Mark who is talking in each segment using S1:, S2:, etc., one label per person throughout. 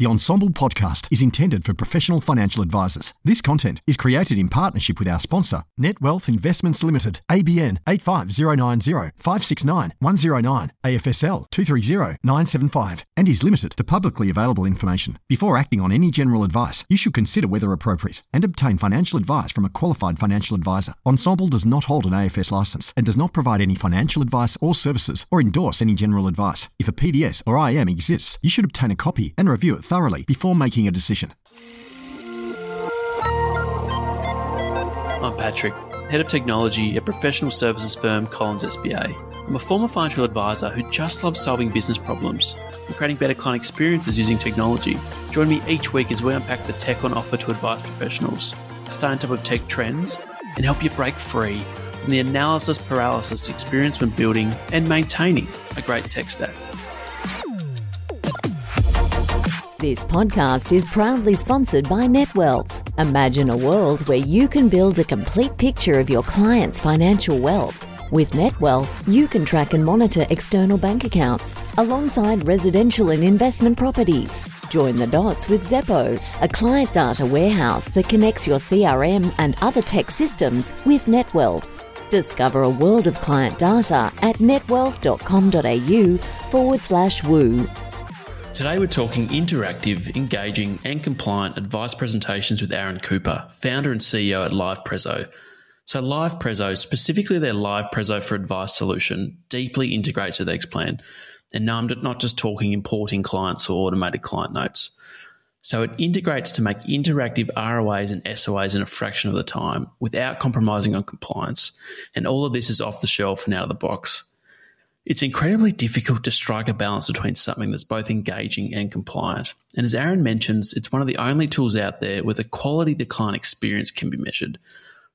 S1: The Ensombl podcast is intended for professional financial advisors. This content is created in partnership with our sponsor, Netwealth Investments Limited, ABN 85090 569 109, AFSL 230 975, and is limited to publicly available information. Before acting on any general advice, you should consider whether appropriate and obtain financial advice from a qualified financial advisor. Ensombl does not hold an AFS license and does not provide any financial advice or services or endorse any general advice. If a PDS or IM exists, you should obtain a copy and review it thoroughly before making a decision.
S2: I'm Patrick, Head of Technology at professional services firm Collins SBA. I'm a former financial advisor who just loves solving business problems and creating better client experiences using technology. Join me each week as we unpack the tech on offer to advice professionals, stay on top of tech trends, and help you break free from the analysis paralysis experience when building and maintaining a great tech stack.
S3: This podcast is proudly sponsored by NetWealth. Imagine a world where you can build a complete picture of your client's financial wealth. With NetWealth, you can track and monitor external bank accounts alongside residential and investment properties. Join the dots with Xeppo, a client data warehouse that connects your CRM and other tech systems with NetWealth. Discover a world of client data at netwealth.com.au forward slash woo.
S2: Today we're talking interactive, engaging, and compliant advice presentations with Aaron Cooper, founder and CEO at LivePreso. So LivePreso, specifically their LivePreso for Advice solution, deeply integrates with Xplan. And now I'm not just talking importing clients or automated client notes. So it integrates to make interactive ROAs and SOAs in a fraction of the time without compromising on compliance. And all of this is off the shelf and out of the box. It's incredibly difficult to strike a balance between something that's both engaging and compliant. And as Aaron mentions, it's one of the only tools out there where the quality of the client experience can be measured,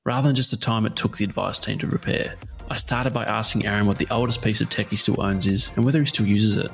S2: rather than just the time it took the advice team to prepare. I started by asking Aaron what the oldest piece of tech he still owns is and whether he still uses it.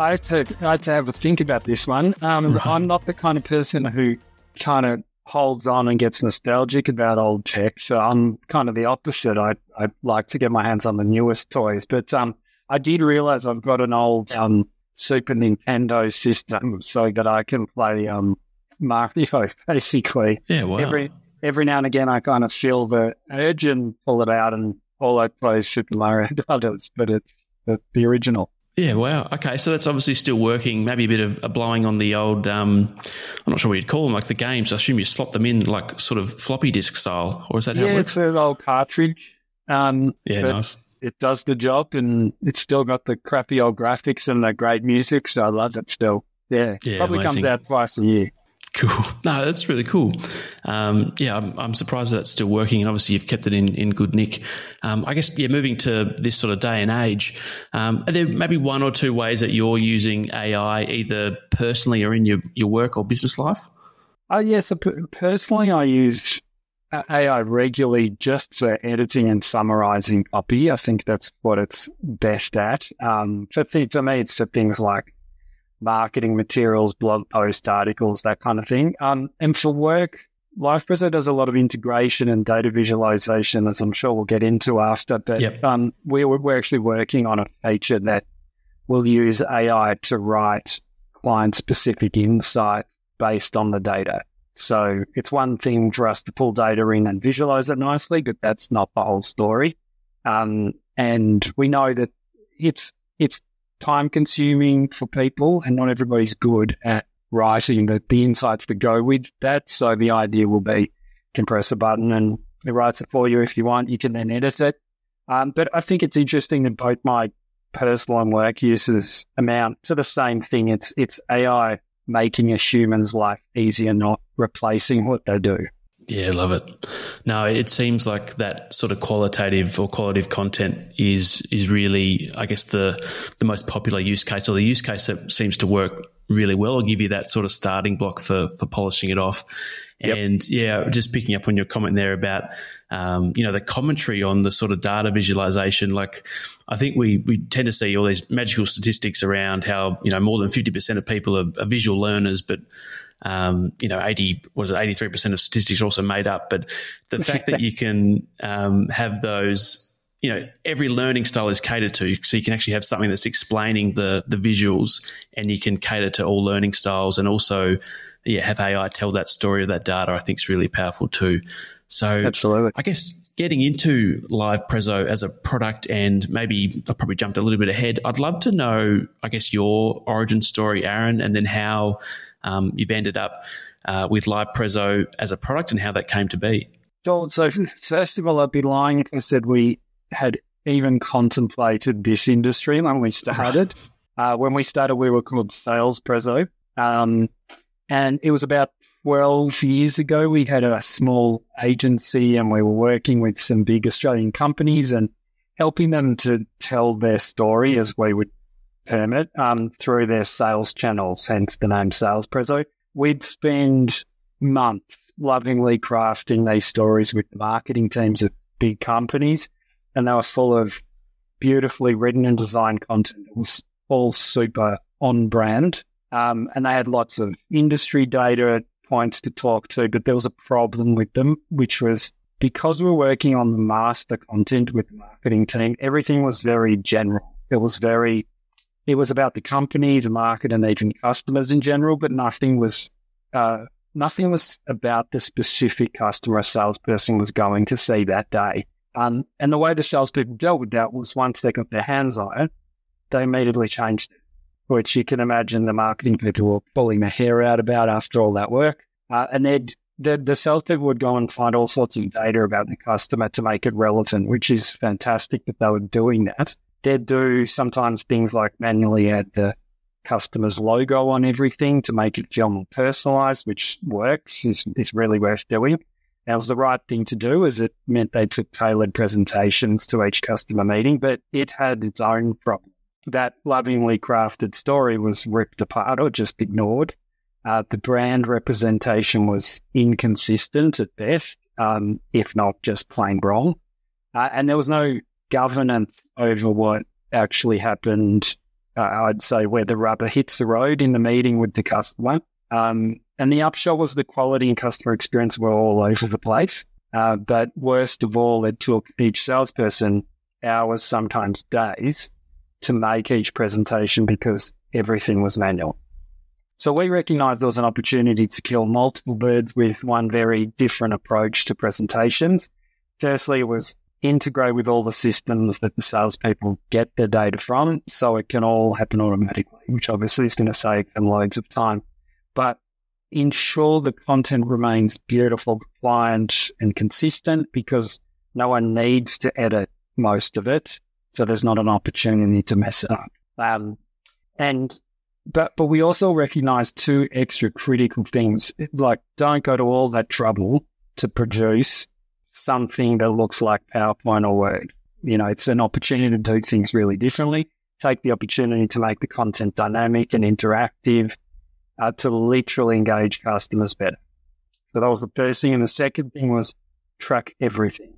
S4: I had to, I had to have a think about this one. Um, right. I'm not the kind of person who kind of holds on and gets nostalgic about old tech. So I'm kind of the opposite. I I like to get my hands on the newest toys. But um, I did realize I've got an old um, Super Nintendo system so that I can play um, Mario basically.
S2: Yeah, wow.
S4: Every every now and again, I kind of feel the urge and pull it out, and all I play is Super Mario Brothers, but it's the, the original.
S2: Yeah, wow. Okay, so that's obviously still working. Maybe a bit of a blowing on the old, um, I'm not sure what you'd call them, like the games. I assume you slot them in like sort of floppy disk style, or is that
S4: yeah,
S2: how it
S4: works? Yeah, it's an old cartridge. Um,
S2: yeah, nice.
S4: It does the job, and it's still got the crappy old graphics and the great music, so I love it still. Yeah, yeah probably amazing. comes out twice a year.
S2: Cool. No, that's really cool. Um, yeah, I'm, I'm, surprised that it's still working, and obviously you've kept it in, in good nick. Um, I guess, yeah, moving to this sort of day and age, um, are there maybe one or two ways that you're using AI either personally or in your, your work or business life?
S4: Uh, yes, so personally, I use AI regularly just for editing and summarizing copy. I think that's what it's best at. Um, for, th- for me, it's for things like marketing materials, blog post articles, that kind of thing. Um, and for work, LivePreso does a lot of integration and data visualization, as I'm sure we'll get into after. But yep. um, we're, we're actually working on a feature that will use AI to write client specific insights based on the data. So it's one thing for us to pull data in and visualize it nicely, but that's not the whole story. Um, and we know that it's it's time consuming for people and not everybody's good at writing the, the insights to go with that. So the idea will be compress a button and it writes it for you if you want. You can then edit it. Um, but I think it's interesting that both my personal and work uses amount to the same thing. It's it's AI making a human's life easier, not replacing what they do.
S2: Yeah, love it. No, it seems like that sort of qualitative or qualitative content is is really, I guess, the the most popular use case or the use case that seems to work really well. I'll give you that sort of starting block for for polishing it off. Yep. And yeah, just picking up on your comment there about um, you know the commentary on the sort of data visualization. Like, I think we we tend to see all these magical statistics around how you know more than fifty percent of people are, are visual learners, but um, you know, 80 was it 83% of statistics are also made up. But the fact that you can um, have those you know every learning style is catered to so you can actually have something that's explaining the the visuals and you can cater to all learning styles and also yeah have ai tell that story of that data i think is really powerful too so
S4: absolutely
S2: i guess getting into LivePreso as a product and maybe I've probably jumped a little bit ahead i'd love to know i guess your origin story aaron and then how um, you've ended up uh, with LivePreso as a product and how that came to be
S4: so, so first of all, I'd be lying if I said we had even contemplated this industry when we started. Uh, when we started, we were called Sales Preso. Um, and it was about 12 years ago. We had a small agency and we were working with some big Australian companies and helping them to tell their story, as we would term it, um, through their sales channels, hence the name Sales Preso. We'd spend months lovingly crafting these stories with the marketing teams of big companies and they were full of beautifully written and designed content. It was all super on brand. Um, and they had lots of industry data points to talk to, but there was a problem with them, which was because we were working on the master content with the marketing team, everything was very general. It was very, it was about the company, the market, and even customers in general, but nothing was, uh, nothing was about the specific customer a salesperson was going to see that day. Um, and the way the salespeople dealt with that was once they got their hands on it, they immediately changed it, which you can imagine the marketing people were pulling their hair out about after all that work. Uh, and they'd, the, the salespeople would go and find all sorts of data about the customer to make it relevant, which is fantastic that they were doing that. They'd do sometimes things like manually add the customer's logo on everything to make it feel more personalized, which works, is, is really worth doing. That was the right thing to do as it meant they took tailored presentations to each customer meeting, but it had its own problem. That lovingly crafted story was ripped apart or just ignored. Uh, the brand representation was inconsistent at best, um, if not just plain wrong. Uh, and there was no governance over what actually happened. Uh, I'd say where the rubber hits the road in the meeting with the customer. Um, and the upshot was the quality and customer experience were all over the place. Uh, but worst of all, it took each salesperson hours, sometimes days, to make each presentation because everything was manual. So we recognized there was an opportunity to kill multiple birds with one very different approach to presentations. Firstly, it was integrate with all the systems that the salespeople get their data from so it can all happen automatically, which obviously is going to save them loads of time. But ensure the content remains beautiful, compliant, and consistent because no one needs to edit most of it. So there's not an opportunity to mess it up. Um, and but but we also recognize two extra critical things. Like don't go to all that trouble to produce something that looks like PowerPoint or Word. You know, it's an opportunity to do things really differently. Take the opportunity to make the content dynamic and interactive uh, to literally engage customers better. So that was the first thing. And the second thing was track everything.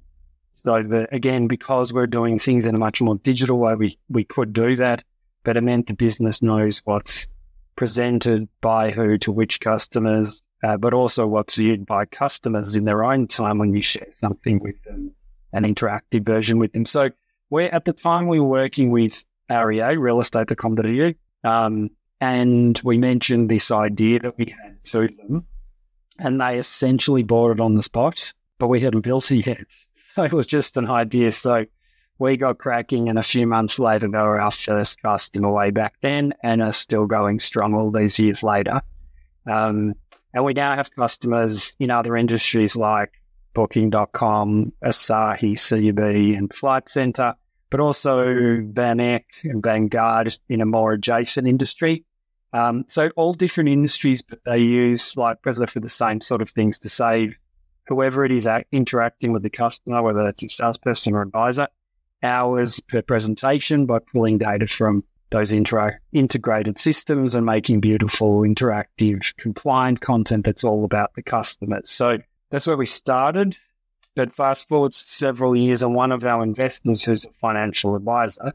S4: So the, again, because we're doing things in a much more digital way, we, we could do that, but it meant the business knows what's presented by who to which customers, uh, but also what's viewed by customers in their own time when you share something with them, an interactive version with them. So we're at the time we were working with REA, real estate.com.au, um, and we mentioned this idea that we had to them, and they essentially bought it on the spot, but we hadn't built it yet. It was just an idea. So we got cracking, and a few months later, they were our first customer way back then, and are still going strong all these years later. Um, and we now have customers in other industries like Booking.com, Asahi, CB, and Flight Centre, but also Van Eck and Vanguard in a more adjacent industry. Um, so all different industries, but they use LivePreso for the same sort of things to save whoever it is interacting with the customer, whether that's a salesperson or advisor, hours per presentation by pulling data from those inter- integrated systems and making beautiful, interactive, compliant content that's all about the customers. So that's where we started. But fast forward several years, and one of our investors, who's a financial advisor,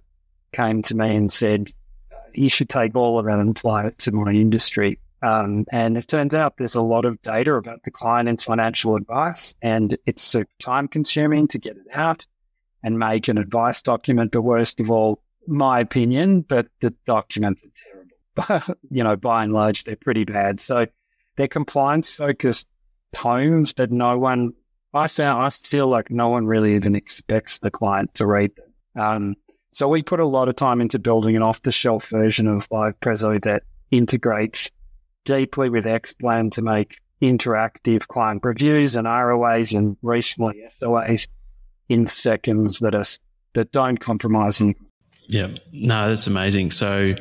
S4: came to me and said, you should take all of that and apply it to my industry. Um, and it turns out there's a lot of data about the client and financial advice, and it's super time consuming to get it out. and make an advice document. But worst of all, my opinion, but the documents are terrible. you know, by and large, they're pretty bad. So they're compliance focused tomes that no one, I sound, I feel like no one really even expects the client to read them. Um, so we put a lot of time into building an off the shelf version of LivePreso that integrates deeply with Xplan to make interactive client reviews and ROAs and recently SOAs in seconds that are that don't compromise.
S2: yeah, no, that's amazing. So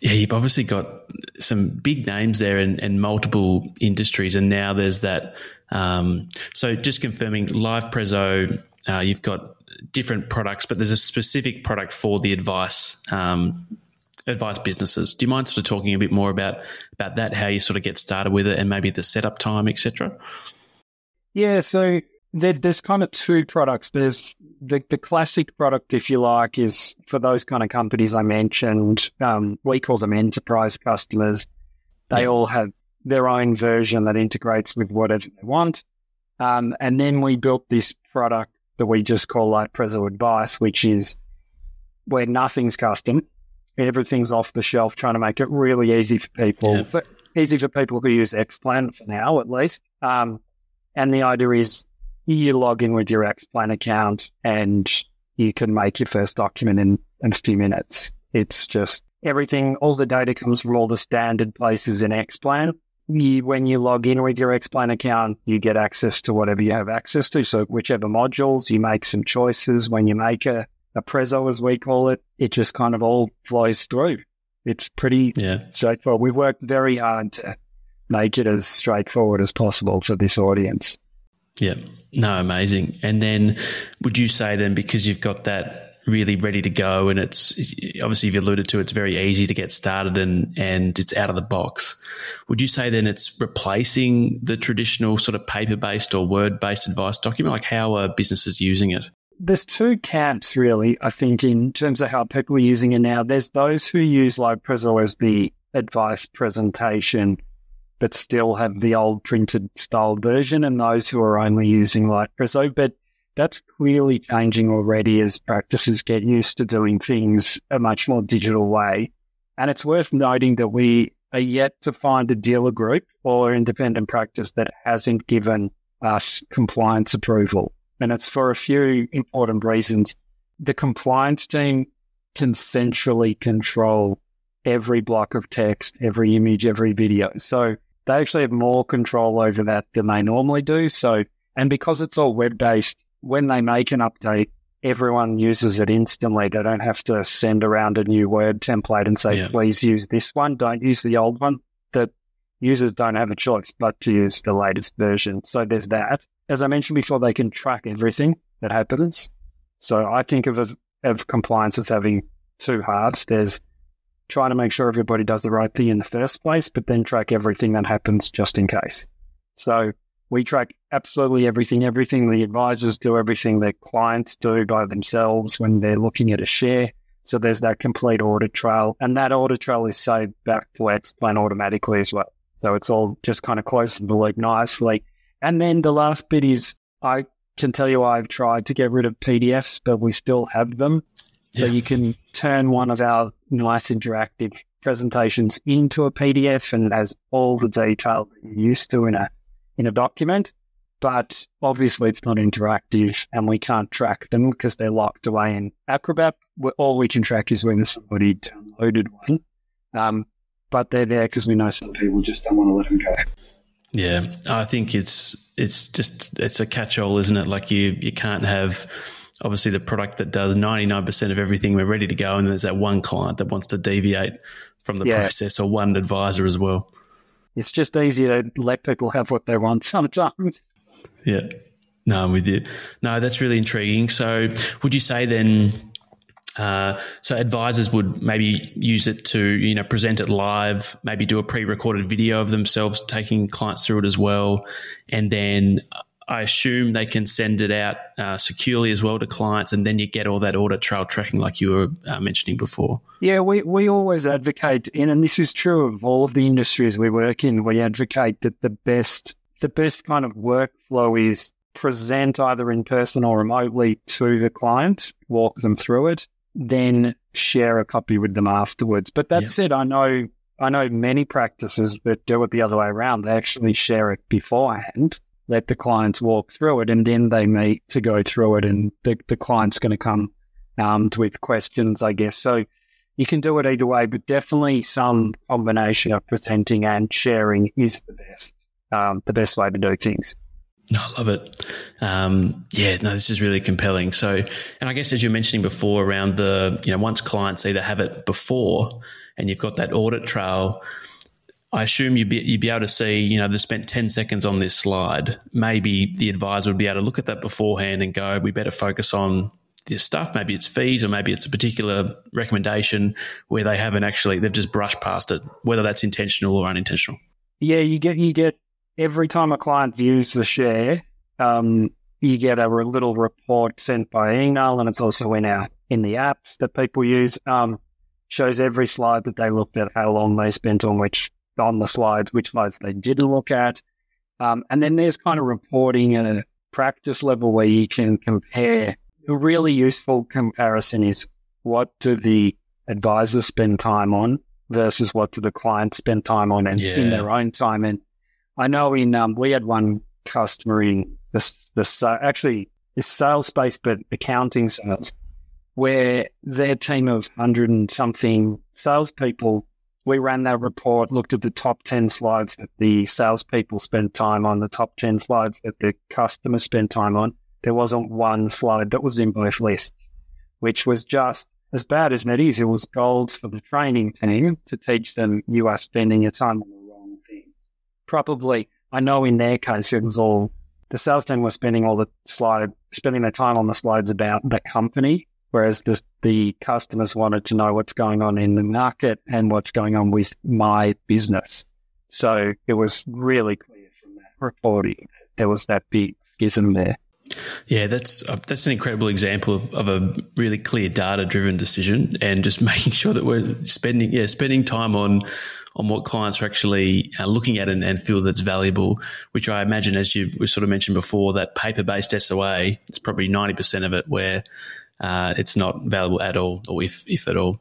S2: yeah, you've obviously got some big names there and, and multiple industries, and now there's that. Um, so just confirming, LivePreso, uh, you've got different products, but there's a specific product for the advice um, advice businesses. Do you mind sort of talking a bit more about about that, how you sort of get started with it, and maybe the setup time, etc.?
S4: Yeah, so there, there's kind of two products. There's the, the classic product, if you like, is for those kind of companies I mentioned. Um, we call them enterprise customers. They yeah. all have their own version that integrates with whatever they want. Um, and then we built this product that we just call LivePreso Advice, which is where nothing's custom. Everything's off the shelf, trying to make it really easy for people, yeah. but easy for people who use Xplan for now, at least. Um, and the idea is you log in with your Xplan account and you can make your first document in, in a few minutes. It's just everything, all the data comes from all the standard places in Xplan. You, when you log in with your Xplan account, you get access to whatever you have access to. So whichever modules, you make some choices. When you make a, a Preso, as we call it, it just kind of all flows through. It's pretty yeah. straightforward. We've worked very hard to make it as straightforward as possible for this audience.
S2: Yeah. No, amazing. And then would you say then because you've got that really ready to go and it's obviously you've alluded to it's very easy to get started and and it's out of the box. Would you say then it's replacing the traditional sort of paper based or word based advice document? Like how are businesses using it?
S4: There's two camps really, I think, in terms of how people are using it now. There's those who use LivePreso as the advice presentation but still have the old printed style version, and those who are only using Live Prezo. Oh, but that's clearly changing already as practices get used to doing things a much more digital way. And it's worth noting that we are yet to find a dealer group or independent practice that hasn't given us compliance approval. And it's for a few important reasons. The compliance team can centrally control every block of text, every image, every video. So they actually have more control over that than they normally do. So, and because it's all web based, when they make an update, everyone uses it instantly. They don't have to send around a new word template and say, yeah. please use this one. Don't use the old one. Users don't have a choice but to use the latest version. So there's that. As I mentioned before, they can track everything that happens. So I think of, of compliance as having two halves. There's trying to make sure everybody does the right thing in the first place, but then track everything that happens just in case. So we track absolutely everything, everything the advisors do, everything their clients do by themselves when they're looking at a share. So there's that complete audit trail, and that audit trail is saved back to Xplan automatically as well. So it's all just kind of close and loop nicely. And then the last bit is I can tell you I've tried to get rid of PDFs, but we still have them. So yeah. you can turn one of our nice interactive presentations into a PDF and it has all the detail that you're used to in a in a document. But obviously it's not interactive and we can't track them because they're locked away in Acrobat. All we can track is when somebody downloaded one. Um, but they're there because we know some people just don't want to let them go.
S2: Yeah, I think it's it's just it's a catch-all, isn't it? Like you you can't have obviously the product that does 99% of everything we're ready to go and there's that one client that wants to deviate from the yeah. process or one advisor as well
S4: it's just easy to let people have what they want sometimes
S2: yeah no i'm with you no that's really intriguing so would you say then uh, so advisors would maybe use it to you know present it live, maybe do a pre-recorded video of themselves taking clients through it as well, and then I assume they can send it out uh, securely as well to clients, and then you get all that audit trail tracking, like you were uh, mentioning before.
S4: Yeah, we, we always advocate, in, and this is true of all of the industries we work in. We advocate that the best the best kind of workflow is present either in person or remotely to the client, walk them through it, then share a copy with them afterwards. But that said, I know I know many practices that do it the other way around. They actually share it beforehand, let the clients walk through it, and then they meet to go through it. And the, the client's going to come armed with questions, I guess. So you can do it either way, but definitely some combination of presenting and sharing is the best, um, the best way to do things.
S2: I love it. Um, yeah, no, this is really compelling. So, and I guess as you're mentioning before around the, you know, once clients either have it before and you've got that audit trail, I assume you'd be, you'd be able to see, you know, they spent 10 seconds on this slide. Maybe the advisor would be able to look at that beforehand and go, we better focus on this stuff. Maybe it's fees or maybe it's a particular recommendation where they haven't actually, they've just brushed past it, whether that's intentional or unintentional.
S4: Yeah, you get, you get every time a client views the share, um, you get a little report sent by email, and it's also in our in the apps that people use. Um, shows every slide that they looked at, how long they spent on which on the slides, which slides they didn't look at, um, and then there's kind of reporting at a practice level where you can compare. A really useful comparison is what do the advisors spend time on versus what do the clients spend time on and yeah. in their own time, and I know in um, we had one customer in this this uh, actually this sales space, but accounting sales, where their team of hundred and something salespeople. We ran that report, looked at the top ten slides that the salespeople spent time on, the top ten slides that the customers spent time on. There wasn't one slide that was in both lists, which was just as bad as it is. It was gold for the training team to teach them you are spending your time on probably, I know in their case, it was all the sales team was spending all the slide, spending their time on the slides about the company, whereas the, the customers wanted to know what's going on in the market and what's going on with my business. So it was really clear from that reporting there was that big schism there.
S2: Yeah, that's uh, that's an incredible example of, of a really clear data driven decision, and just making sure that we're spending yeah spending time on on what clients are actually uh, looking at and, and, feel that's valuable. Which I imagine, as you sort of mentioned before, that paper based SOA, it's probably ninety percent of it where uh, it's not valuable at all, or if if at all.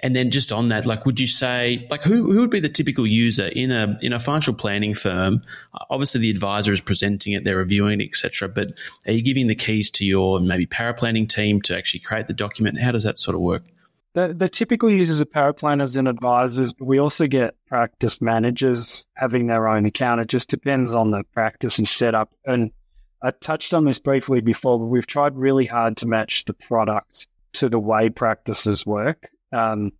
S2: And then just on that, like, would you say, like, who who would be the typical user in a in a financial planning firm? Obviously, the advisor is presenting it, they're reviewing it, etc. But are you giving the keys to your maybe power paraplanning team to actually create the document? How does that sort of work?
S4: The, the typical users of are paraplanners and advisors, but we also get practice managers having their own account. It just depends on the practice and setup. And I touched on this briefly before, but we've tried really hard to match the product to the way practices work. Um,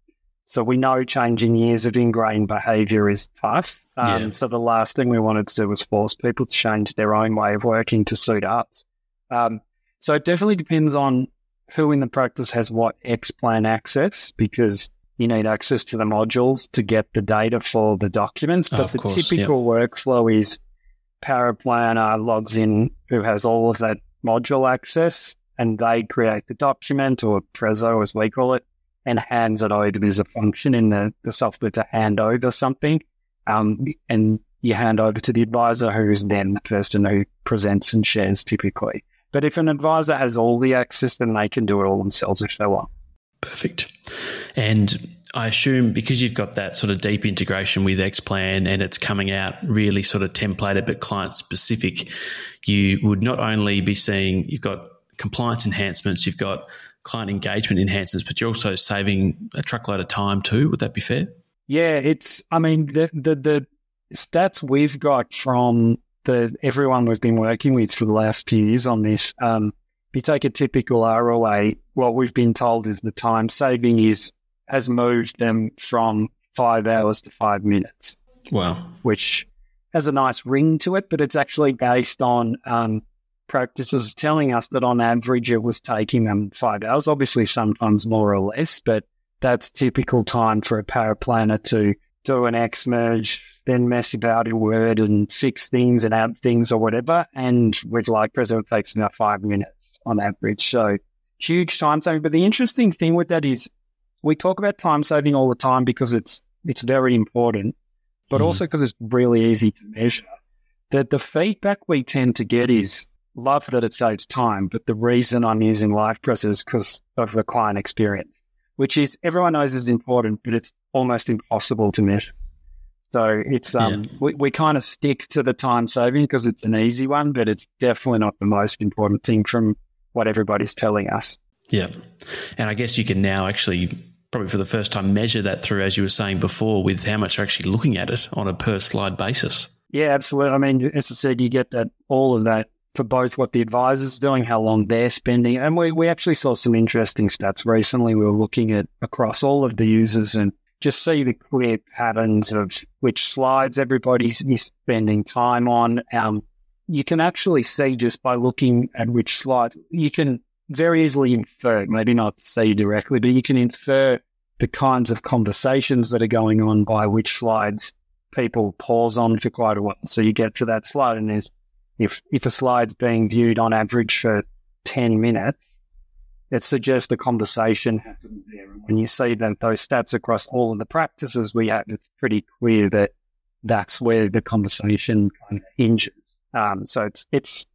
S4: so we know changing years of ingrained behavior is tough. Um, yeah. So the last thing we wanted to do was force people to change their own way of working to suit us. Um, so it definitely depends on who in the practice has what Xplan access because you need access to the modules to get the data for the documents. But oh, the course, typical workflow is Paraplanner logs in who has all of that module access and they create the document or Preso as we call it and hands it over. There's a function in the, the software to hand over something. Um, and you hand over to the advisor who is then the person who presents and shares typically. But if an advisor has all the access, then they can do it all themselves if they want.
S2: Perfect. And I assume because you've got that sort of deep integration with Xplan and it's coming out really sort of templated but client specific, you would not only be seeing you've got compliance enhancements, you've got client engagement enhancements, but you're also saving a truckload of time too. Would that be fair?
S4: Yeah, it's. I mean, the the, the stats we've got from the everyone we've been working with for the last few years on this. Um, if you take a typical ROA, what we've been told is the time saving is has moved them from five hours to five minutes.
S2: Wow.
S4: Which has a nice ring to it, but it's actually based on um, practices telling us that on average it was taking them five hours, obviously sometimes more or less, but that's typical time for a paraplanner to do an X merge, then mess about in Word and fix things and add things or whatever. And with like Preso takes about five minutes on average. So huge time saving. But the interesting thing with that is we talk about time saving all the time because it's it's very important, but mm. also because it's really easy to measure. That the feedback we tend to get is love that it saves time, but the reason I'm using LivePreso is because of the client experience, which is everyone knows is important, but it's almost impossible to measure. So it's um, yeah. we, we kind of stick to the time saving because it's an easy one, but it's definitely not the most important thing from what everybody's telling us.
S2: Yeah, and I guess you can now actually probably for the first time measure that through, as you were saying before, with how much you're actually looking at it on a per slide basis.
S4: Yeah, absolutely. I mean, as I said, you get that all of that for both what the advisor's doing, how long they're spending. And we, we actually saw some interesting stats recently. We were looking at across all of the users and just see the clear patterns of which slides everybody's spending time on. Um, you can actually see just by looking at which slides, you can very easily infer, maybe not say directly, but you can infer the kinds of conversations that are going on by which slides people pause on for quite a while. So you get to that slide and if if a slide's being viewed on average for ten minutes, it suggests the conversation happens there. And when you see that those stats across all of the practices we have, it's pretty clear that that's where the conversation kind of hinges. Um, so it's it's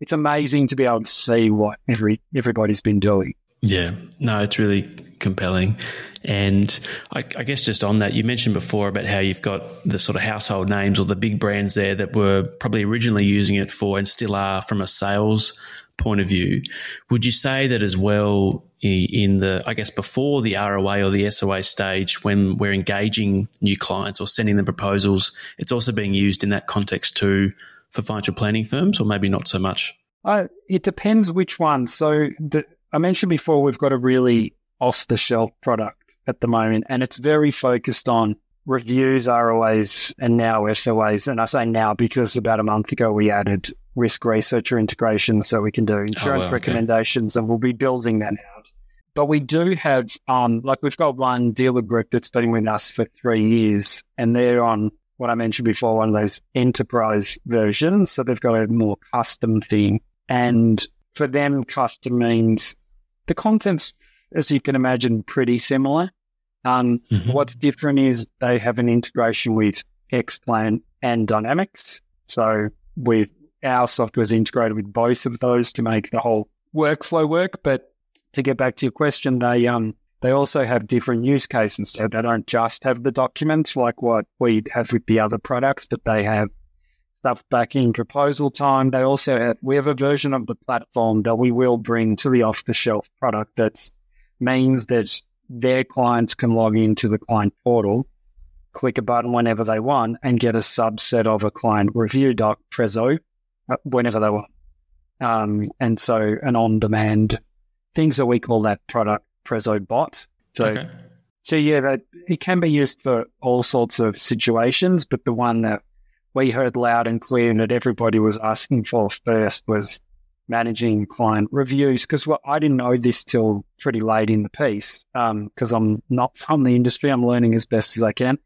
S4: it's amazing to be able to see what every everybody's been doing.
S2: Yeah, no, it's really compelling. And I, I, guess just on that, you mentioned before about how you've got the sort of household names or the big brands there that were probably originally using it for and still are from a sales point of view. Would you say that as well in the, I guess, before the ROA or the SOA stage, when we're engaging new clients or sending them proposals, it's also being used in that context too for financial planning firms, or maybe not so much?
S4: Uh, it depends which one. So the, I mentioned before, we've got a really off the shelf product at the moment, and it's very focused on reviews, ROAs, and now SOAs. And I say now because about a month ago we added risk researcher integration so we can do insurance oh, well, recommendations, okay. and we'll be building that out. But we do have, um, like we've got one dealer group that's been with us for three years, and they're on what I mentioned before, one of those enterprise versions. So they've got a more custom theme. And for them, custom means the content's, as you can imagine, pretty similar. Um, mm-hmm. What's different is they have an integration with Xplan and Dynamics. So with our software is integrated with both of those to make the whole workflow work. But to get back to your question, they um they also have different use cases. So they don't just have the documents like what we have with the other products, but they have stuff back in proposal time. They also have, we have a version of the platform that we will bring to the off the shelf product that means that their clients can log into the client portal, click a button whenever they want, and get a subset of a client review doc, Preso, whenever they want. Um, and so an on demand things that we call that product Preso bot. So, okay. so yeah, that, it can be used for all sorts of situations, but the one that we heard loud and clear and that everybody was asking for first was managing client reviews. Because well, I didn't know this till pretty late in the piece because um, I'm not from the industry. I'm learning as best as I can.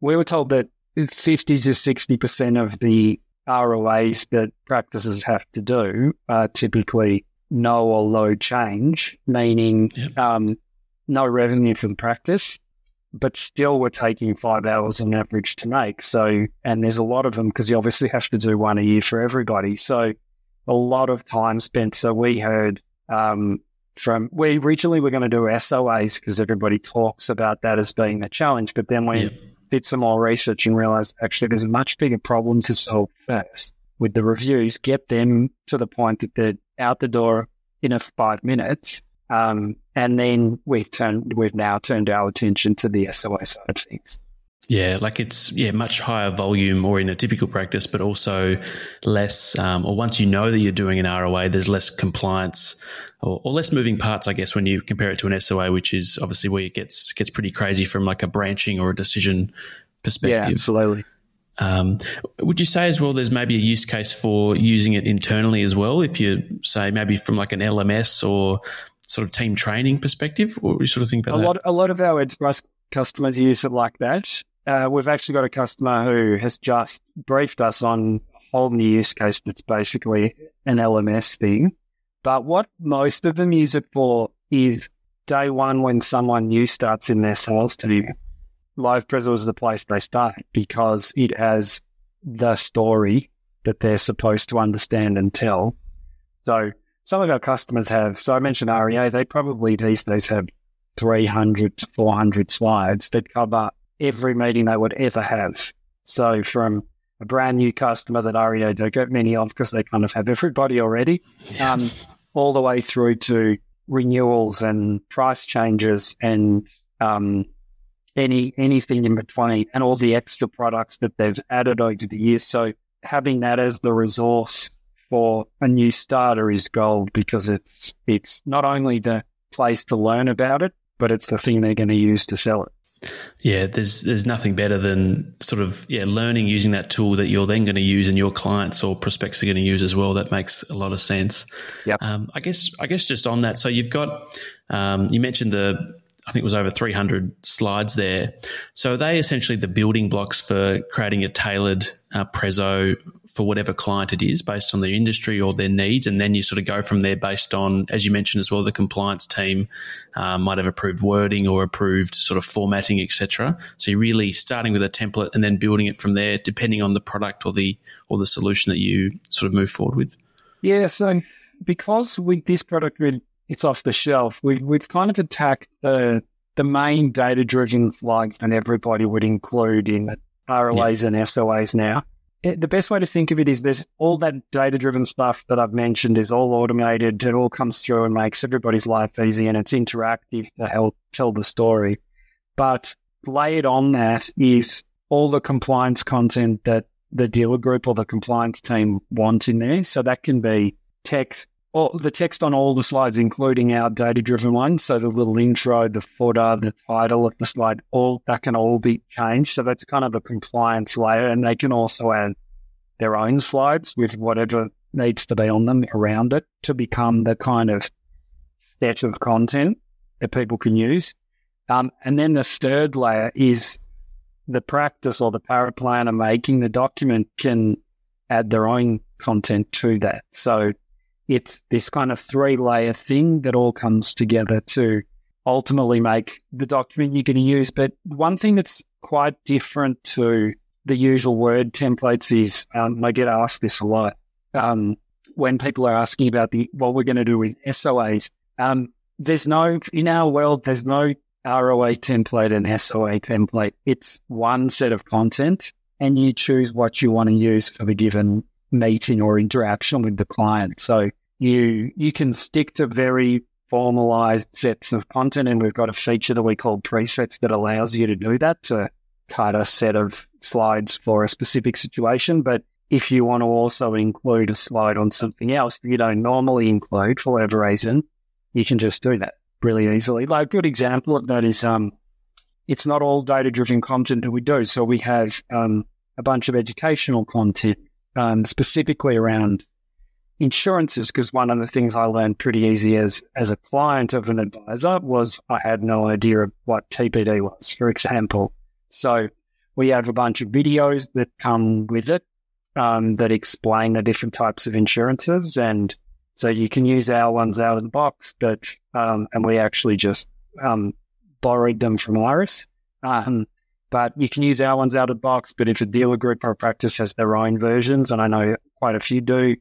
S4: We were told that 50 to 60% of the ROAs that practices have to do are typically no or low change, meaning yep. um, no revenue from practice but still we're taking five hours on average to make. So, and there's a lot of them because you obviously have to do one a year for everybody. So, a lot of time spent. So, we heard um, from, we originally were going to do SOAs because everybody talks about that as being the challenge. But then we yeah. Did some more research and realized actually there's a much bigger problem to solve first with the reviews, get them to the point that they're out the door in a five minutes um, and then we've turned, we've now turned our attention to the SOA side of things.
S2: Yeah, like it's yeah much higher volume or in a typical practice, but also less. Um, or once you know that you're doing an ROA, there's less compliance or, or, less moving parts, I guess, when you compare it to an SOA, which is obviously where it gets gets pretty crazy from like a branching or a decision perspective.
S4: Yeah, absolutely.
S2: Um, would you say as well there's maybe a use case for using it internally as well? If you say maybe from like an LMS or sort of team training perspective? What do you sort of think about
S4: a
S2: that?
S4: Lot, a lot of our enterprise customers use it like that. Uh, we've actually got a customer who has just briefed us on a whole new use case that's basically an LMS thing. But what most of them use it for is day one when someone new starts in their sales team. LivePreso is the place they start because it has the story that they're supposed to understand and tell So some of our customers have, so I mentioned REA, they probably these days have 300 to 400 slides that cover every meeting they would ever have. So from a brand new customer that REA don't get many of because they kind of have everybody already, um, all the way through to renewals and price changes and um, any anything in between, and all the extra products that they've added over the years. So having that as the resource for a new starter is gold because it's it's not only the place to learn about it, but it's the thing they're going to use to sell it.
S2: Yeah, there's there's nothing better than sort of yeah learning using that tool that you're then going to use and your clients or prospects are going to use as well. That makes a lot of sense.
S4: Yeah.
S2: Um, I guess I guess just on that, so you've got um, you mentioned the I think it was over 300 slides there. So are they essentially the building blocks for creating a tailored uh, Preso for whatever client it is based on their industry or their needs. And then you sort of go from there based on, as you mentioned as well, the compliance team um, might have approved wording or approved sort of formatting, etc. So you're really starting with a template and then building it from there, depending on the product or the or the solution that you sort of move forward with.
S4: Yeah, so because with this product, it's off the shelf. We, we've kind of attacked the the main data driven flags and everybody would include in ROAs yeah. and SOAs now. It, the best way to think of it is there's all that data driven stuff that I've mentioned is all automated. It all comes through and makes everybody's life easy and it's interactive to help tell the story. But layered on that is all the compliance content that the dealer group or the compliance team want in there. So that can be text, all the text on all the slides, including our data driven ones. So the little intro, the footer, the title of the slide, all that can all be changed. So that's kind of a compliance layer. And they can also add their own slides with whatever needs to be on them around it to become the kind of set of content that people can use. Um, and then the third layer is the practice or the paraplanner making the document can add their own content to that. So it's this kind of three layer thing that all comes together to ultimately make the document you're going to use. But one thing that's quite different to the usual word templates is um, I get asked this a lot um, when people are asking about the what we're going to do with SOAs. Um, there's no in our world. There's no ROA template and SOA template. It's one set of content, and you choose what you want to use for the given meeting or interaction with the client. So you you can stick to very formalized sets of content, and we've got a feature that we call presets that allows you to do that to cut a set of slides for a specific situation. But if you want to also include a slide on something else that you don't normally include for whatever reason, you can just do that really easily. Like a good example of that is um, it's not all data driven content that we do. So we have um, a bunch of educational content um, specifically around insurances because one of the things I learned pretty easy as as a client of an advisor was I had no idea of what TPD was, for example. So we have a bunch of videos that come with it um, that explain the different types of insurances, and so you can use our ones out of the box, but um, and we actually just um, borrowed them from Iress. Um, but you can use our ones out of the box. But if a dealer group or practice has their own versions, and I know quite a few do,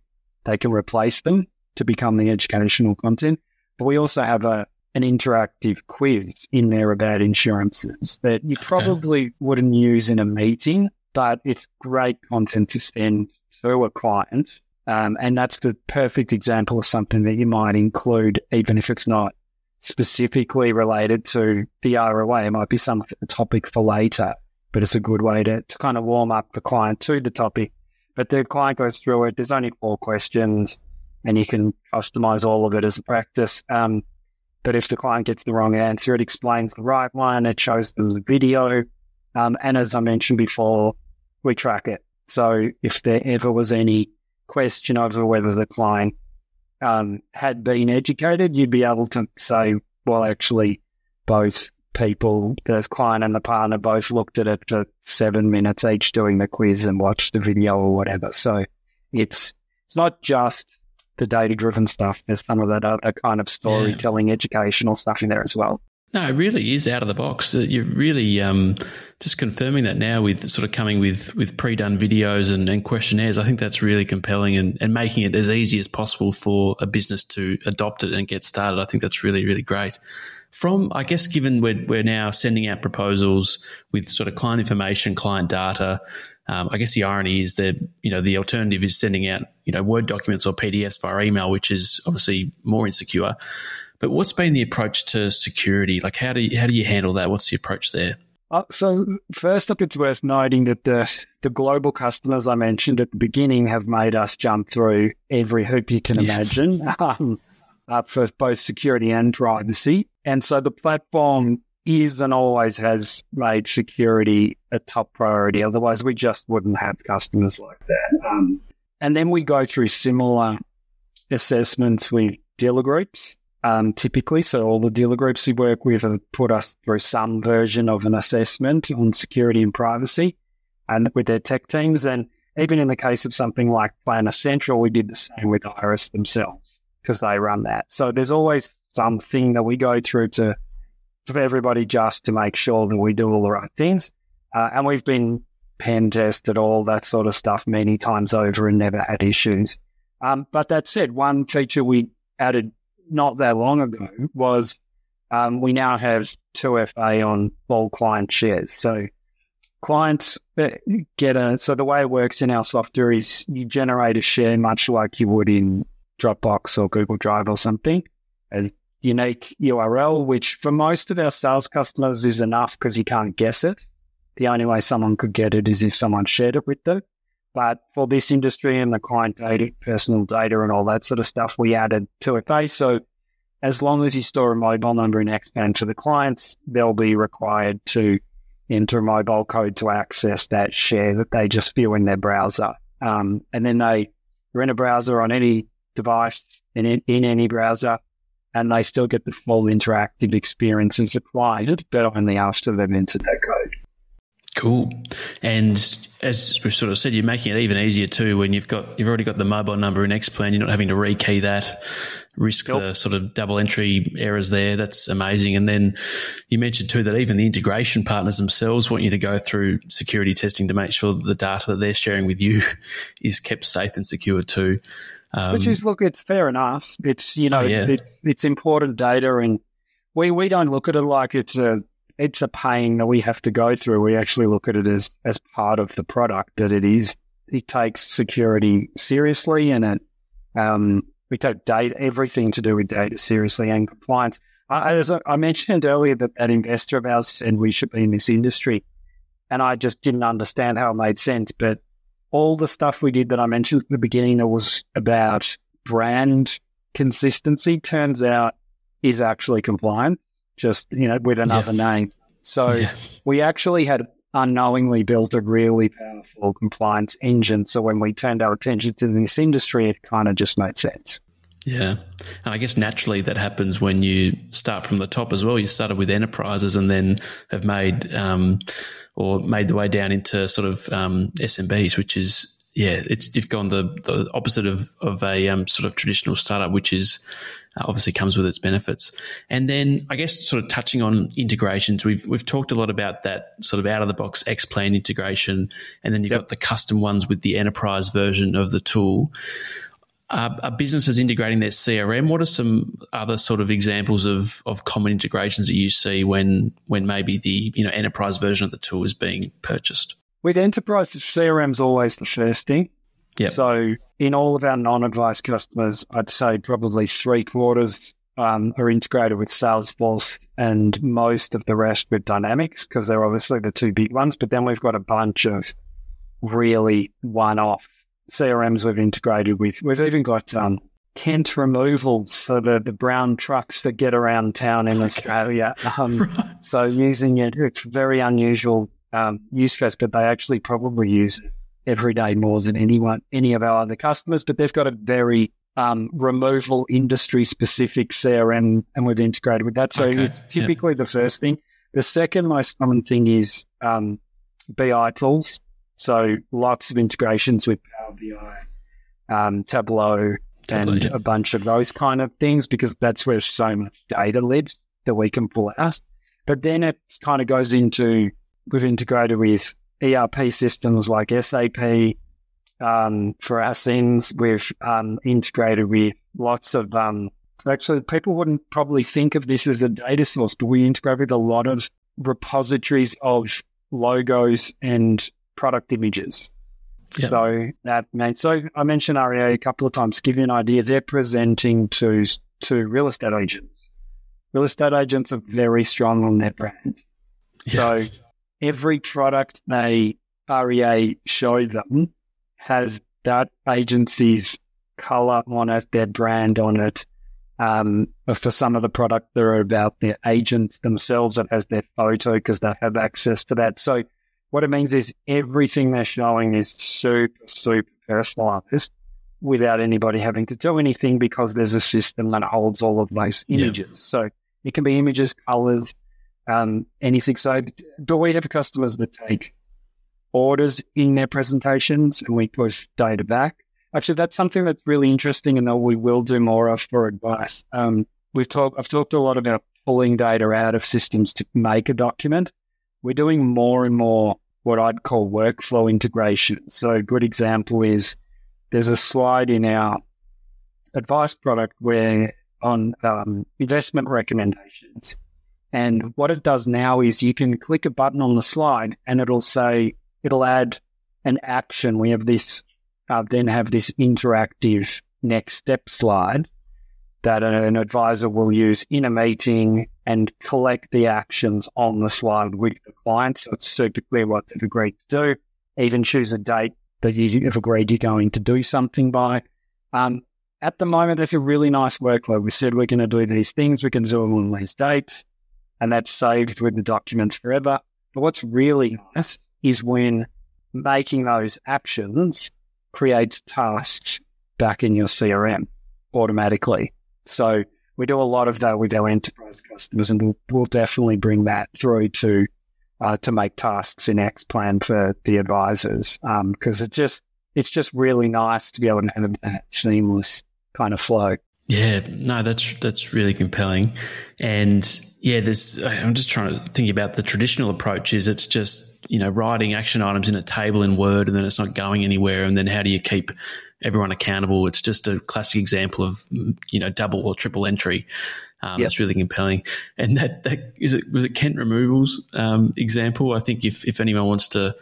S4: they can replace them to become the educational content. But we also have a an interactive quiz in there about insurances that you probably okay. wouldn't use in a meeting, but it's great content to send to a client. Um, and that's the perfect example of something that you might include, even if it's not specifically related to the ROA. It might be some topic for later, but it's a good way to, to kind of warm up the client to the topic but the client goes through it. There's only four questions, and you can customize all of it as a practice. Um, but if the client gets the wrong answer, it explains the right one. It shows them the video. Um, and as I mentioned before, we track it. So if there ever was any question over whether the client um, had been educated, you'd be able to say, well, actually, both people, the client and the partner, both looked at it for seven minutes each doing the quiz and watched the video or whatever. So it's it's not just the data driven stuff. There's some of that other kind of storytelling, yeah. educational stuff in there as well.
S2: No, it really is out of the box. You're really um, just confirming that now with sort of coming with, with pre-done videos and, and questionnaires. I think that's really compelling and, and making it as easy as possible for a business to adopt it and get started. I think that's really, really great. From, I guess, given we're, we're now sending out proposals with sort of client information, client data, um, I guess the irony is that you know the alternative is sending out you know Word documents or PDFs via email, which is obviously more insecure. But what's been the approach to security? Like, how do you, how do you handle that? What's the approach there?
S4: Uh, so first up, it's worth noting that the the global customers I mentioned at the beginning have made us jump through every hoop you can yeah. imagine um, uh, for both security and privacy. And so the platform is and always has made security a top priority. Otherwise, we just wouldn't have customers like that. Um, and then we go through similar assessments with dealer groups, um, typically. So all the dealer groups we work with have put us through some version of an assessment on security and privacy and with their tech teams. And even in the case of something like Planner Central, we did the same with Iress themselves because they run that. So there's always something that we go through to for everybody just to make sure that we do all the right things. Uh, and we've been pen tested, all that sort of stuff many times over and never had issues. Um, but that said, one feature we added not that long ago was um, we now have 2FA on all client shares. So clients uh, get a, so the way it works in our software is you generate a share much like you would in Dropbox or Google Drive or something as unique URL, which for most of our sales customers is enough because you can't guess it. The only way someone could get it is if someone shared it with them. But for this industry and the client data, personal data, and all that sort of stuff, we added 2FA. So as long as you store a mobile number in Xplan to the clients, they'll be required to enter a mobile code to access that share that they just view in their browser. Um, and then they are in a browser on any device in, in any browser and they still get the full interactive experience as a but only after they've entered that code.
S2: Cool. And as we sort of said, you're making it even easier too when you've got you've already got the mobile number in Xplan. You're not having to rekey that, risk yep. the sort of double entry errors there. That's amazing. And then you mentioned too that even the integration partners themselves want you to go through security testing to make sure that the data that they're sharing with you is kept safe and secure too.
S4: Um, Which is, look, it's fair enough. It's, you know, yeah. it, it's important data and we, we don't look at it like it's a, it's a pain that we have to go through. We actually look at it as, as part of the product that it is. It takes security seriously and it, um, we take data, everything to do with data seriously and compliance. I, as I mentioned earlier that that investor of ours said we should be in this industry. And I just didn't understand how it made sense. But all the stuff we did that I mentioned at the beginning that was about brand consistency turns out is actually compliant, just you know, with another yeah. name. So yeah. we actually had unknowingly built a really powerful compliance engine. So when we turned our attention to this industry, it kind of just made sense.
S2: Yeah. And I guess naturally that happens when you start from the top as well. You started with enterprises and then have made um, or made the way down into sort of um, SMBs, which is yeah, it's you've gone the, the opposite of of a um, sort of traditional startup, which is uh, obviously comes with its benefits. And then I guess sort of touching on integrations, we've we've talked a lot about that sort of out of the box Xplan integration, and then you've yep. got the custom ones with the enterprise version of the tool are, are, businesses integrating their CRM? What are some other sort of examples of, of common integrations that you see when when maybe the you know enterprise version of the tool is being purchased?
S4: With enterprise, CRM is always the first thing. Yep. So in all of our non-advice customers, I'd say probably three quarters um, are integrated with Salesforce and most of the rest with Dynamics because they're obviously the two big ones. But then we've got a bunch of really one-off CRMs we've integrated with. We've even got um, Kent removals for the, the brown trucks that get around town in Australia. Um, right. So using it, it's very unusual um, use case, but they actually probably use it every day more than anyone, any of our other customers. But they've got a very um, removal industry specific CRM, and we've integrated with that. So okay. it's typically the first thing. The second most common thing is um, BI tools. So lots of integrations with Power BI, um, Tableau, Tableau and yeah. a bunch of those kind of things because that's where so much data lives. that we can pull out. But then it kind of goes into, we've integrated with ERP systems like SAP. Um, for our sins, we've um, integrated with lots of, um, actually, people wouldn't probably think of this as a data source, but we integrate with a lot of repositories of logos and product images. Yep. So that means, so I mentioned REA a couple of times, give you an idea. They're presenting to, to real estate agents. Real estate agents are very strong on their brand. So every product they REA show them has that agency's color on it, their brand on it. Um, for some of the product, they're about their agents themselves. It has their photo because they have access to that. So what it means is everything they're showing is super, super personalized without anybody having to do anything because there's a system that holds all of those images. Yeah. So it can be images, colors, um, anything. So, but we have customers that take orders in their presentations and we push data back. Actually, that's something that's really interesting and that we will do more of for advice. Um, we've talked, I've talked a lot about pulling data out of systems to make a document. We're doing more and more what I'd call workflow integration. So a good example is there's a slide in our advice product where on um, investment recommendations. And what it does now is you can click a button on the slide and it'll say, it'll add an action. We have this, uh, then have this interactive next step slide that an advisor will use in a meeting and collect the actions on the slide with the client. So it's super clear what they've agreed to do. Even choose a date that you've agreed you're going to do something by. Um, at the moment, it's a really nice workload. We said we're going to do these things. We can do them on these dates, and that's saved with the documents forever. But what's really nice is when making those actions creates tasks back in your CRM automatically. So we do a lot of that with our enterprise customers, and we'll, we'll definitely bring that through to uh, to make tasks in Xplan for the advisors because um, it just it's just really nice to be able to have that seamless kind of flow.
S2: Yeah, no, that's that's really compelling, and yeah, there's. I'm just trying to think about the traditional approach. Is it's just you know writing action items in a table in Word, and then it's not going anywhere, and then how do you keep everyone accountable? It's just a classic example of you know double or triple entry. Um, yep. That's really compelling, and that that is it. Was it Kent Removals um, example? I think if if anyone wants to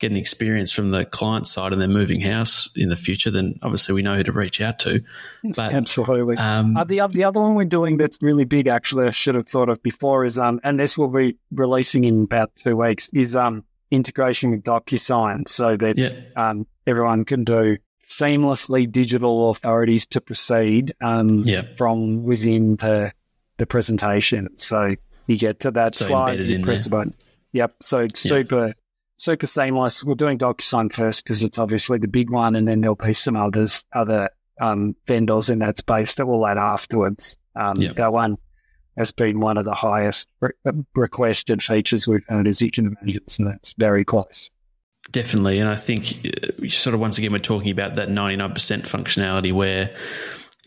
S2: get an experience from the client side and they're moving house in the future, then obviously we know who to reach out to.
S4: But, Absolutely. Um, uh, the, the other one we're doing that's really big, actually, I should have thought of before is, um, and this will be releasing in about two weeks, is um, integration with DocuSign so that yeah. um, everyone can do seamlessly digital authorities to proceed um, yeah. from within the, the presentation. So you get to that so slide, you press the button. Yep. So it's yeah. super super seamless. We're doing DocuSign first because it's obviously the big one, and then there'll be some others, other um, vendors in that space that will add afterwards. Um, yep. That one has been one of the highest re- requested features we've had, as you can imagine, so that's very close.
S2: Definitely, and I think uh, sort of once again we're talking about that ninety nine percent functionality where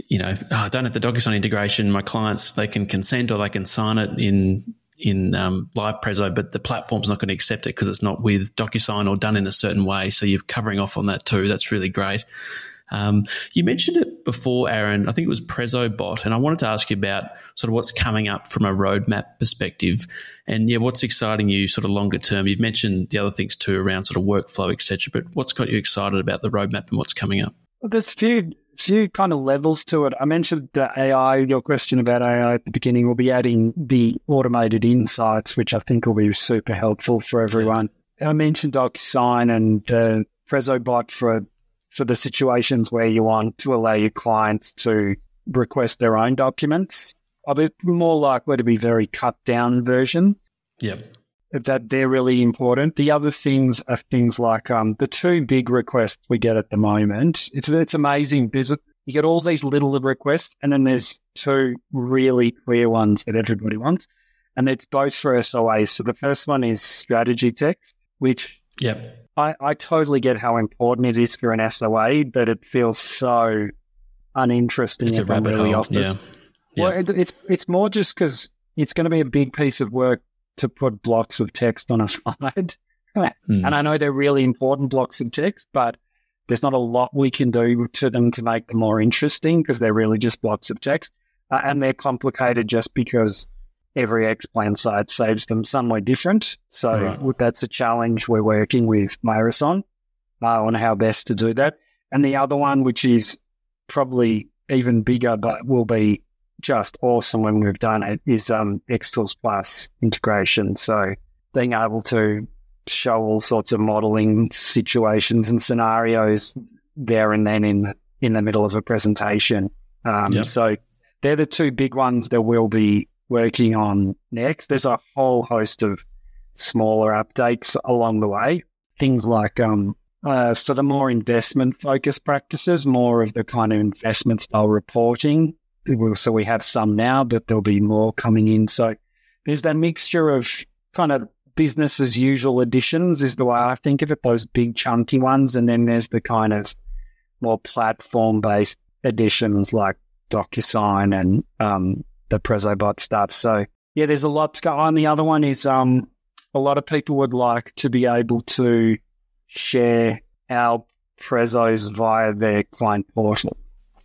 S2: you know oh, I don't have the DocuSign integration. My clients they can consent or they can sign it in in um, LivePreso, but the platform's not going to accept it because it's not with DocuSign or done in a certain way. So you're covering off on that too. That's really great. Um, you mentioned it before, Aaron. I think it was PresoBot, and I wanted to ask you about sort of what's coming up from a roadmap perspective, and yeah, what's exciting you sort of longer term. You've mentioned the other things too around sort of workflow, etc. But what's got you excited about the roadmap and what's coming up?
S4: Well, there's a few few kind of levels to it. I mentioned the AI, your question about AI at the beginning. We'll be adding the automated insights, which I think will be super helpful for everyone. I mentioned DocuSign and uh, PresoBot for for the situations where you want to allow your clients to request their own documents. I'll be more likely to be very cut down version.
S2: Yep
S4: that they're really important. The other things are things like um, the two big requests we get at the moment. It's it's amazing. There's you get all these little requests, and then there's two really clear ones that everybody wants, and it's both for SOAs. So the first one is strategy text, which
S2: yep.
S4: I, I totally get how important it is for an SOA, but it feels so uninteresting.
S2: It's a rabbit
S4: really
S2: hole. Yeah.
S4: Well, it, it's it's more just because it's going to be a big piece of work to put blocks of text on a slide.
S2: Hmm.
S4: And I know they're really important blocks of text, but there's not a lot we can do to them to make them more interesting because they're really just blocks of text. Uh, and they're complicated just because every Xplan site saves them somewhere different. So
S2: Right.
S4: that's a challenge we're working with Iress on, uh, on how best to do that. And the other one, which is probably even bigger, but will be just awesome when we've done it, is um, Xtools Plus integration. So being able to show all sorts of modeling situations and scenarios there and then in in the middle of a presentation. Um,
S2: Yep.
S4: So they're the two big ones that we'll be working on next. There's a whole host of smaller updates along the way. Things like um, uh, sort of more investment focused practices, more of the kind of investment style reporting. So we have some now, but there'll be more coming in. So there's that mixture of kind of business as usual additions is the way I think of it, those big chunky ones. And then there's the kind of more platform based additions like DocuSign and um, the PresoBot stuff. So yeah, there's a lot to go on. The other one is um, a lot of people would like to be able to share our Presos via their client portal.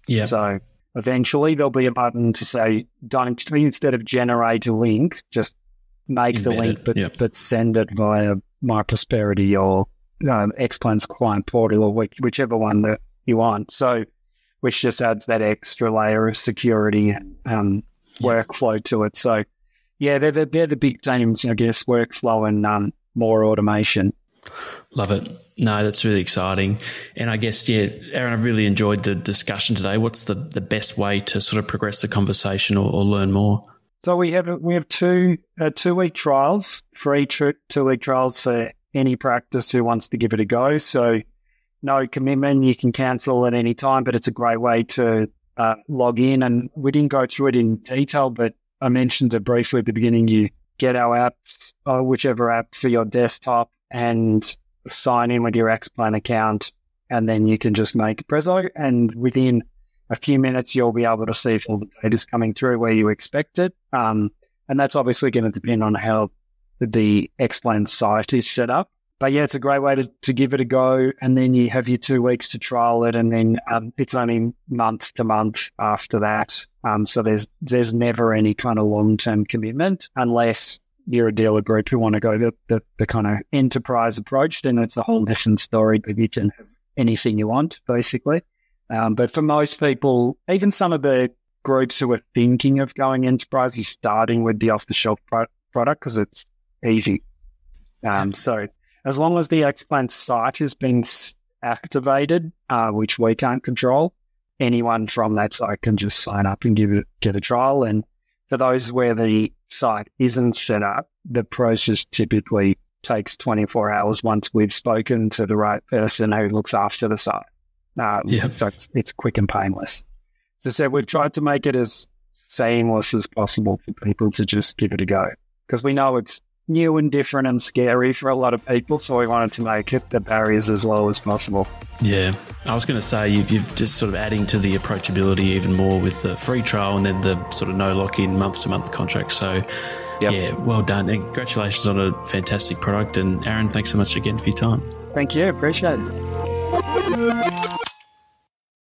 S2: Yeah.
S4: So eventually there'll be a button to say, don't instead of generate a link, just make the link,
S2: it,
S4: but
S2: yep.
S4: but send it via My Prosperity or um, Xplan's client portal or which, whichever one that you want. So, which just adds that extra layer of security and um, workflow to it. So, yeah, they're, they're, the big themes, I guess, workflow and um, more automation.
S2: Love it. No, that's really exciting. And I guess, yeah, Aaron, I've really enjoyed the discussion today. What's the, the best way to sort of progress the conversation or, or learn more?
S4: So we have we have two uh, two week trials, free two week trials for any practice who wants to give it a go. So no commitment, you can cancel at any time, but it's a great way to uh, log in. And we didn't go through it in detail, but I mentioned it briefly at the beginning. You get our app, uh, whichever app for your desktop, and sign in with your Xplan account, and then you can just make a Preso. And within a few minutes, you'll be able to see if all the data is coming through where you expect it. Um, and that's obviously going to depend on how the Xplan site is set up. But yeah, it's a great way to, to give it a go. And then you have your two weeks to trial it. And then um, it's only month to month after that. Um, so there's there's never any kind of long term commitment unless you're a dealer group who want to go the, the, the kind of enterprise approach. Then it's a whole different story. But you can have anything you want, basically. Um, but for most people, even some of the groups who are thinking of going enterprise, is starting with the off the shelf pro- product because it's easy. Um, so as long as the Xplan site has been activated, uh, which we can't control, anyone from that site can just sign up and give it get a trial. And for those where the site isn't set up, the process typically takes 24 hours once we've spoken to the right person who looks after the site. Um,
S2: Yeah.
S4: So it's, it's quick and painless. So, so we've tried to make it as seamless as possible for people to just give it a go because we know it's new and different and scary for a lot of people. So we wanted to make it the barriers as low as possible.
S2: Yeah, I was going to say you've, you've just sort of adding to the approachability even more with the free trial and then the sort of no lock in month to month contract. So,
S4: Yep.
S2: yeah, well done. And congratulations on a fantastic product. And Aaron, thanks so much again for your time.
S4: Thank you. Appreciate it.